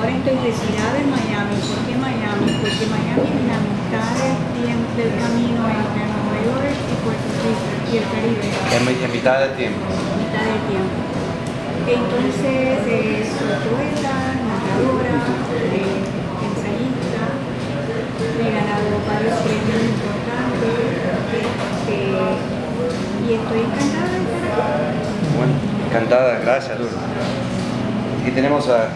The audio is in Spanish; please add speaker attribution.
Speaker 1: ahora estoy retirada en Miami. ¿Por qué Miami? Porque Miami es la mitad del, del camino entre Nueva York y Puerto Rico y el Caribe.
Speaker 2: En, en mitad del tiempo.
Speaker 1: mitad del tiempo. Entonces, eh, soy poeta, narradora, eh, ensayista, he ganado varios premios importantes este, y estoy encantada de estar aquí.
Speaker 2: Bueno, encantada, gracias Lourdes. Aquí tenemos a